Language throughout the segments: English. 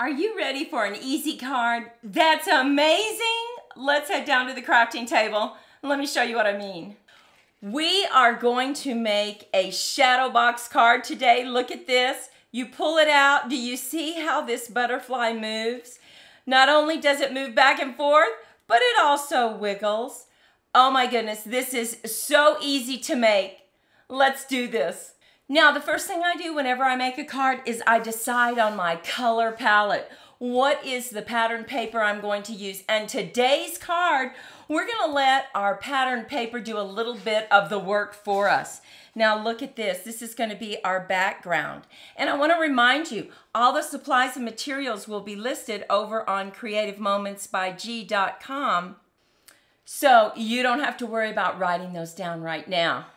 Are you ready for an easy card? That's amazing! Let's head down to the crafting table. Let me show you what I mean. We are going to make a shadow box card today. Look at this. You pull it out. Do you see how this butterfly moves? Not only does it move back and forth, but it also wiggles. Oh my goodness, this is so easy to make. Let's do this. Now, the first thing I do whenever I make a card is I decide on my color palette. What is the pattern paper I'm going to use? And today's card, we're gonna let our pattern paper do a little bit of the work for us. Now look at this, this is gonna be our background. And I wanna remind you, all the supplies and materials will be listed over on creativemomentsbyg.com so you don't have to worry about writing those down right now.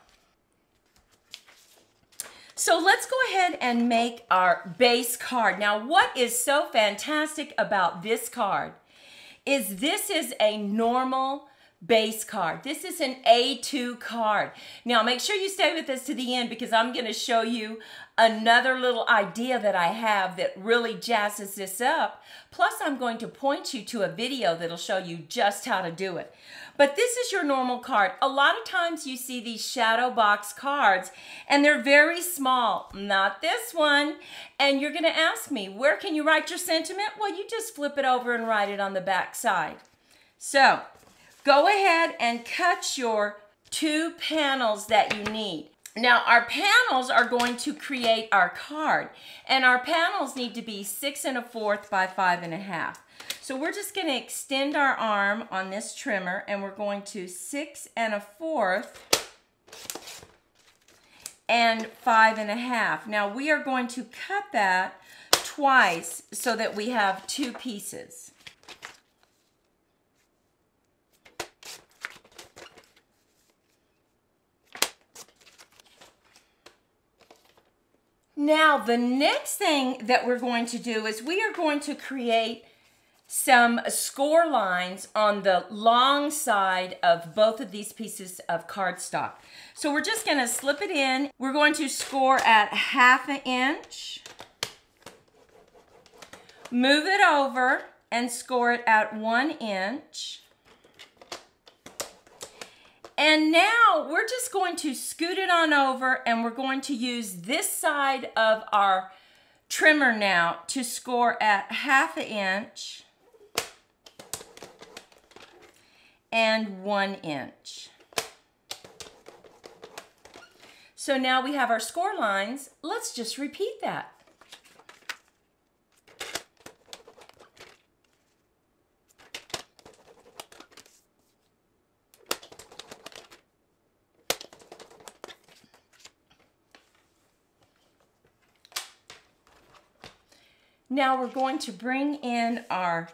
So let's go ahead and make our base card. Now, what is so fantastic about this card is this is a normal base card. This is an A2 card. Now, make sure you stay with us to the end because I'm going to show you another little idea that I have that really jazzes this up. Plus, I'm going to point you to a video that'll show you just how to do it. But this is your normal card. A lot of times you see these shadow box cards and they're very small. Not this one. And you're going to ask me, where can you write your sentiment? Well, you just flip it over and write it on the back side. So, go ahead and cut your two panels that you need. Now our panels are going to create our card and our panels need to be six and a fourth by five and a half. So we're just going to extend our arm on this trimmer and we're going to six and a fourth and five and a half. Now we are going to cut that twice so that we have two pieces. Now, the next thing that we're going to do is we are going to create some score lines on the long side of both of these pieces of cardstock. So we're just going to slip it in. We're going to score at half an inch. Move it over and score it at one inch. And now we're just going to scoot it on over and we're going to use this side of our trimmer now to score at half an inch and one inch. So now we have our score lines. Let's just repeat that. Now we're going to bring in our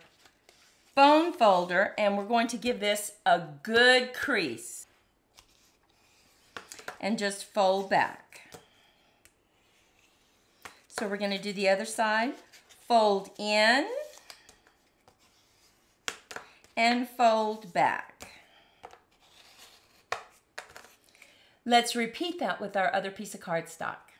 bone folder and we're going to give this a good crease and just fold back. So we're going to do the other side. Fold in and fold back. Let's repeat that with our other piece of cardstock.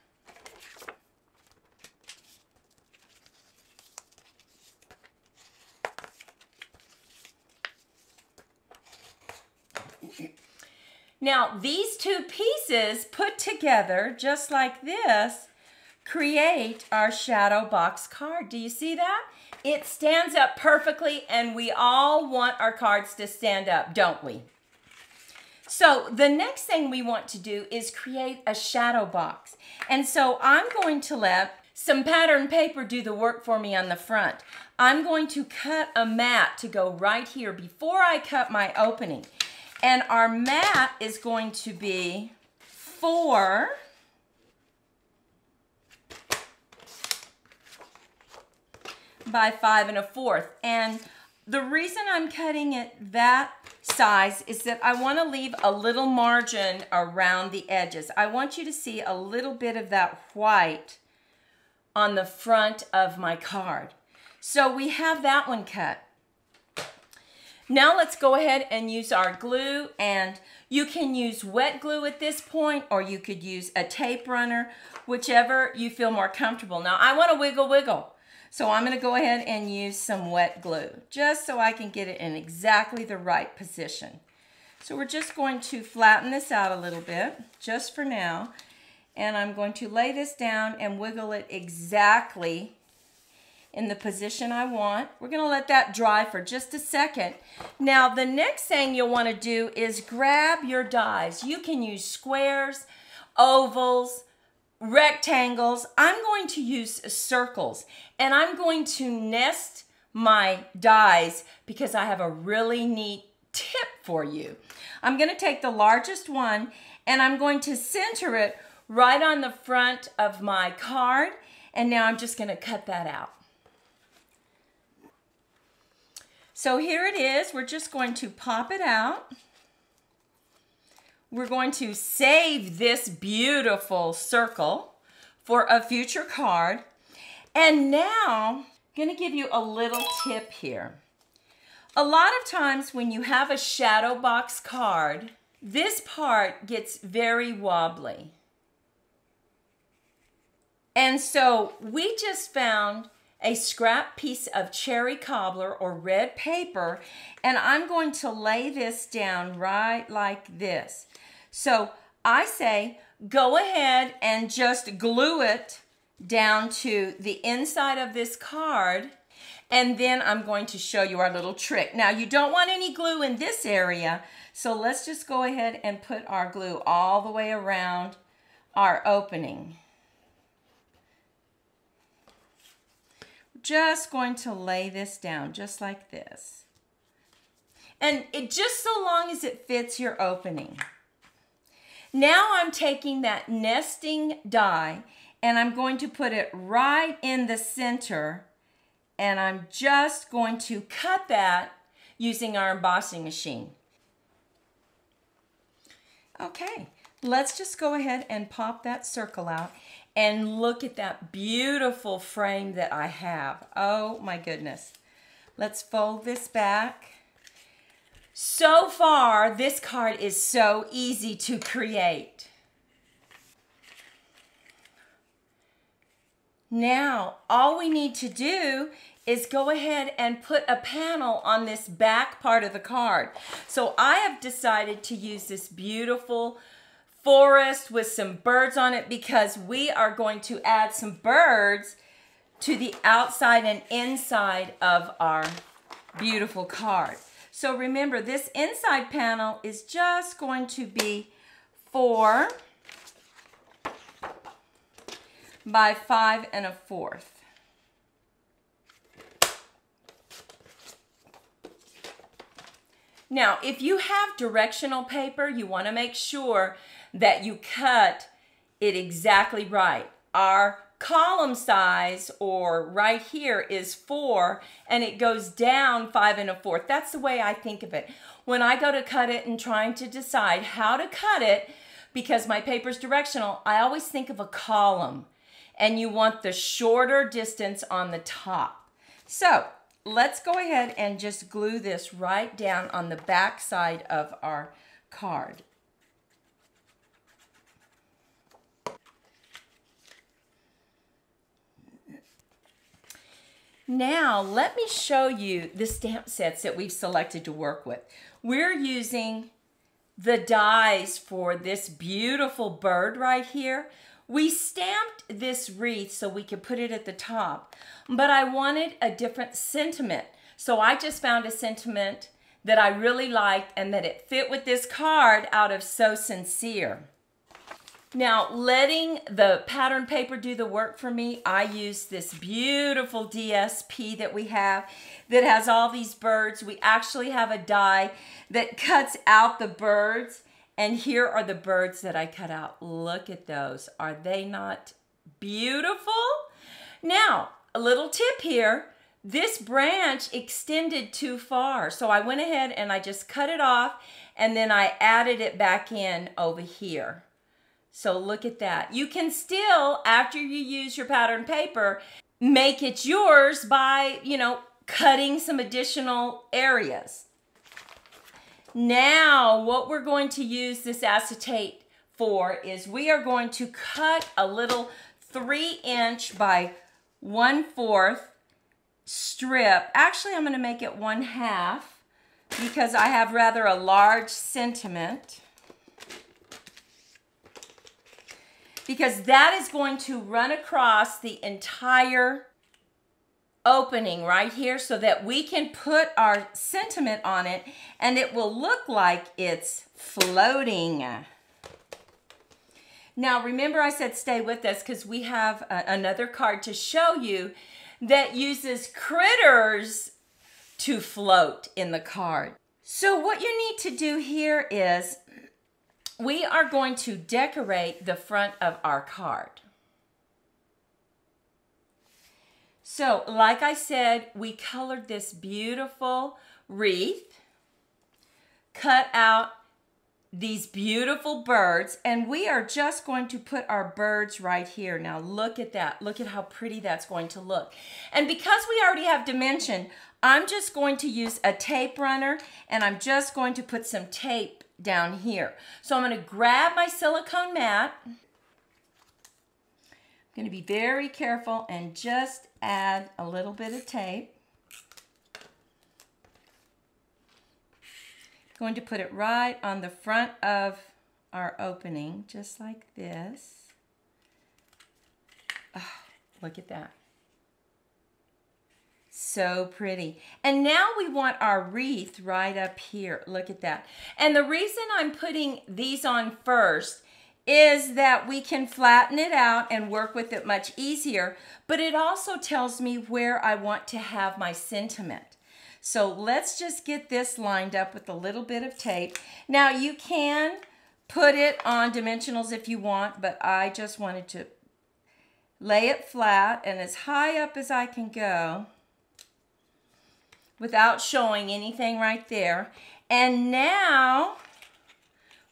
Now, these two pieces put together, just like this, create our shadow box card. Do you see that? It stands up perfectly, and we all want our cards to stand up, don't we? So the next thing we want to do is create a shadow box. And so I'm going to let some pattern paper do the work for me on the front. I'm going to cut a mat to go right here before I cut my opening. And our mat is going to be four by five and a fourth. And the reason I'm cutting it that size is that I want to leave a little margin around the edges. I want you to see a little bit of that white on the front of my card. So we have that one cut. Now let's go ahead and use our glue and you can use wet glue at this point or you could use a tape runner, whichever you feel more comfortable. Now I want to wiggle wiggle. So I'm going to go ahead and use some wet glue just so I can get it in exactly the right position. So we're just going to flatten this out a little bit just for now. And I'm going to lay this down and wiggle it exactly in the position I want. We're to let that dry for just a second. Now the next thing you'll want to do is grab your dies. You can use squares, ovals, rectangles. I'm going to use circles and I'm going to nest my dies because I have a really neat tip for you. I'm going to take the largest one and I'm going to center it right on the front of my card and now I'm just going to cut that out. So here it is. We're just going to pop it out. We're going to save this beautiful circle for a future card. And now, I'm going to give you a little tip here. A lot of times when you have a shadow box card, this part gets very wobbly. And so we just found a scrap piece of cherry cobbler or red paper, and I'm going to lay this down right like this. So I say, go ahead and just glue it down to the inside of this card and then I'm going to show you our little trick. Now you don't want any glue in this area, so let's just go ahead and put our glue all the way around our opening. Just going to lay this down just like this. And it just so long as it fits your opening. Now I'm taking that nesting die and I'm going to put it right in the center and I'm just going to cut that using our embossing machine. Okay, let's just go ahead and pop that circle out and look at that beautiful frame that I have. Oh my goodness. Let's fold this back. So far, this card is so easy to create. Now, all we need to do is go ahead and put a panel on this back part of the card. So I have decided to use this beautiful forest with some birds on it because we are going to add some birds to the outside and inside of our beautiful card. So remember, this inside panel is just going to be four by five and a fourth. Now, if you have directional paper, you want to make sure that you cut it exactly right. Our column size or right here is four and it goes down five and a fourth. That's the way I think of it. When I go to cut it and trying to decide how to cut it, because my paper's directional, I always think of a column and you want the shorter distance on the top. So let's go ahead and just glue this right down on the back side of our card. Now, let me show you the stamp sets that we've selected to work with. We're using the dies for this beautiful bird right here. We stamped this wreath so we could put it at the top, but I wanted a different sentiment. So I just found a sentiment that I really liked and that it fit with this card out of So Sincere. Now, letting the pattern paper do the work for me, I use this beautiful DSP that we have that has all these birds. We actually have a die that cuts out the birds. And here are the birds that I cut out. Look at those. Are they not beautiful? Now, a little tip here. This branch extended too far. So I went ahead and I just cut it off and then I added it back in over here. So look at that. You can still, after you use your pattern paper, make it yours by, you know, cutting some additional areas. Now, what we're going to use this acetate for is we are going to cut a little three inch by one fourth strip. Actually, I'm going to make it one half because I have rather a large sentiment. Because that is going to run across the entire opening right here so that we can put our sentiment on it and it will look like it's floating. Now remember I said stay with us because we have a, another card to show you that uses critters to float in the card. So what you need to do here is we are going to decorate the front of our card. So, like I said, we colored this beautiful wreath, cut out these beautiful birds, and we are just going to put our birds right here. Now, look at that. Look at how pretty that's going to look. And because we already have dimension, I'm just going to use a tape runner, and I'm just going to put some tape down here. So I'm going to grab my silicone mat. I'm going to be very careful and just add a little bit of tape. Going to put it right on the front of our opening, just like this. Oh, look at that. So pretty. And now we want our wreath right up here. Look at that. And the reason I'm putting these on first is that we can flatten it out and work with it much easier, but it also tells me where I want to have my sentiment. So let's just get this lined up with a little bit of tape. Now you can put it on dimensionals if you want, but I just wanted to lay it flat and as high up as I can go without showing anything right there. And now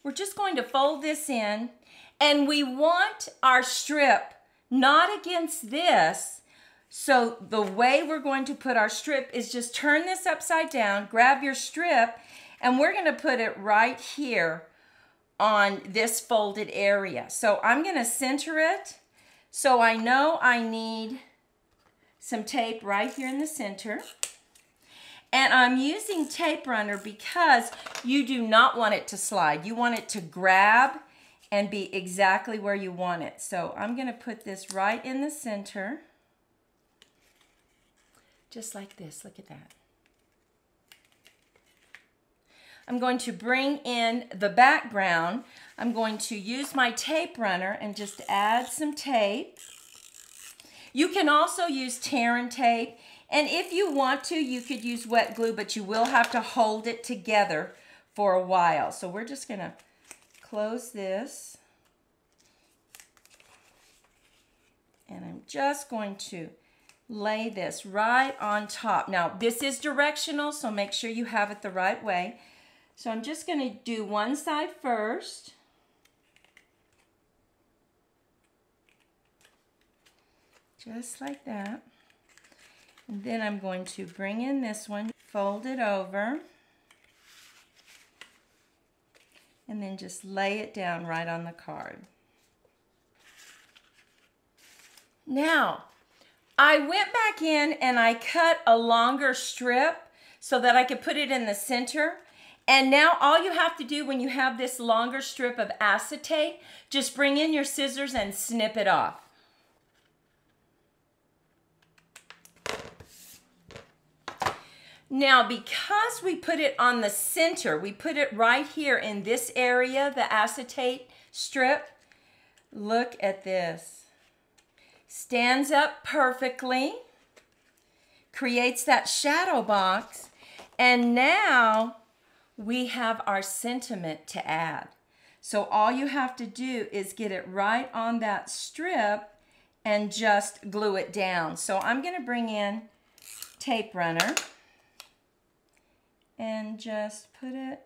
we're just going to fold this in and we want our strip not against this. So the way we're going to put our strip is just turn this upside down, grab your strip, and we're going to put it right here on this folded area. So I'm going to center it. So I know I need some tape right here in the center. And I'm using tape runner because you do not want it to slide. You want it to grab and be exactly where you want it. So I'm going to put this right in the center. Just like this. Look at that. I'm going to bring in the background. I'm going to use my tape runner and just add some tape. You can also use tear and tape. And if you want to, you could use wet glue, but you will have to hold it together for a while. So we're just going to close this. And I'm just going to lay this right on top. Now, this is directional, so make sure you have it the right way. So I'm just going to do one side first. Just like that. And then I'm going to bring in this one, fold it over. And then just lay it down right on the card. Now, I went back in and I cut a longer strip so that I could put it in the center. And now all you have to do when you have this longer strip of acetate, just bring in your scissors and snip it off. Now, because we put it on the center, we put it right here in this area, the acetate strip, look at this. Stands up perfectly, creates that shadow box, and now we have our sentiment to add. So all you have to do is get it right on that strip and just glue it down. So I'm gonna bring in tape runner and just put it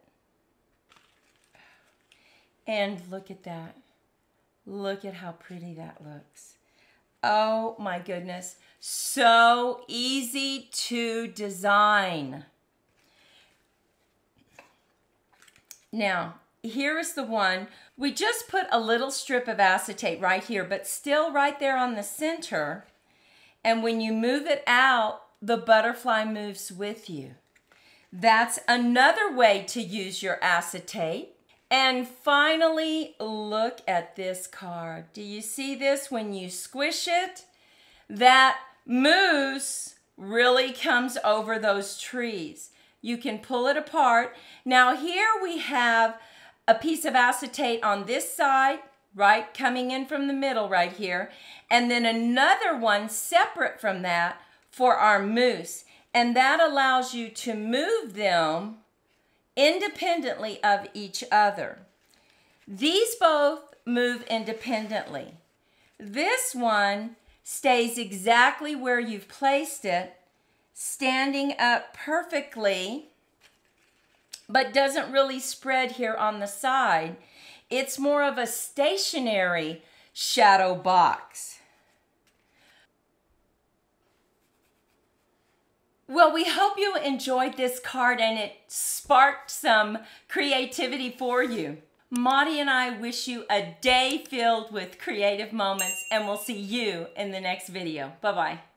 and look at that. Look at how pretty that looks. Oh my goodness. So easy to design. Now, here is the one. We just put a little strip of acetate right here, but still right there on the center. And when you move it out the butterfly moves with you. That's another way to use your acetate. And finally, look at this card. Do you see this when you squish it? That moose really comes over those trees. You can pull it apart. Now here we have a piece of acetate on this side, right, coming in from the middle right here, and then another one separate from that for our moose. And that allows you to move them independently of each other. These both move independently. This one stays exactly where you've placed it, standing up perfectly, but doesn't really spread here on the side. It's more of a stationary shadow box. Well, we hope you enjoyed this card and it sparked some creativity for you. Maudie and I wish you a day filled with creative moments and we'll see you in the next video. Bye-bye.